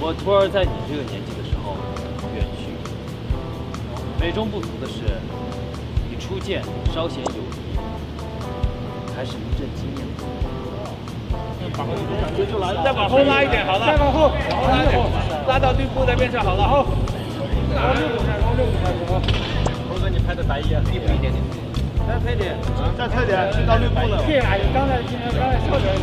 我徒儿在你这个年纪的时候远去，美中不足的是，你初见稍显有疑，还是一阵惊艳。感觉就来了，再往后拉一点，好了，再往后，往后拉一点，拉到绿布那边就好了，好。往六股开始，往六股开始，好。猴哥，你拍的白衣啊，黑一点点，再推点，再推点，去到绿布了。对啊，刚才刚才跳点，一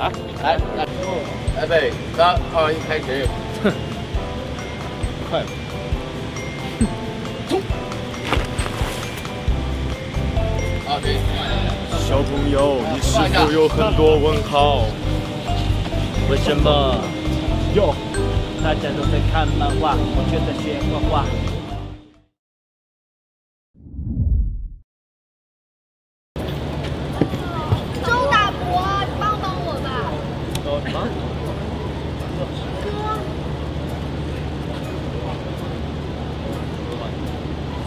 来，来，来，预备，三、二、一，开始。快，走。啊，对。小朋友，你是否有很多问号？为什么？哟，大家都在看漫画，我却在学画画。周大伯，你帮帮我吧。走什么？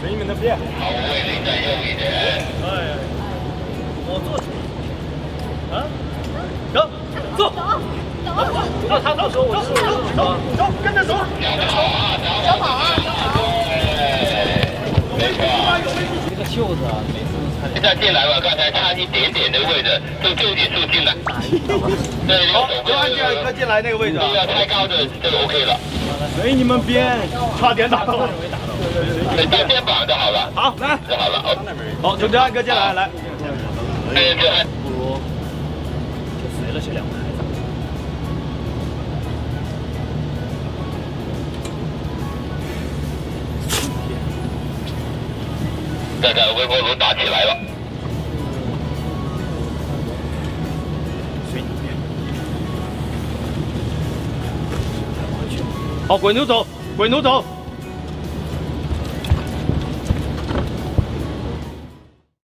随你们的便。好，位离在右一点。哎，我坐。啊？走，走。走，那他到时候，我就走，走，跟着走。小跑啊！这个袖子啊，每次都差点。现在进来了，刚才差一点点的位置，就就点速进来。对，好，就按第二个进来那个位置啊。不要太高的就 OK 了。随你们编，差点打到。对，肩肩膀就好了。好，来，就好了。好，好，就这样，哥进来，来。对对。不如就随了这两个这个微波炉打起来了。好，滚牛走，滚牛走。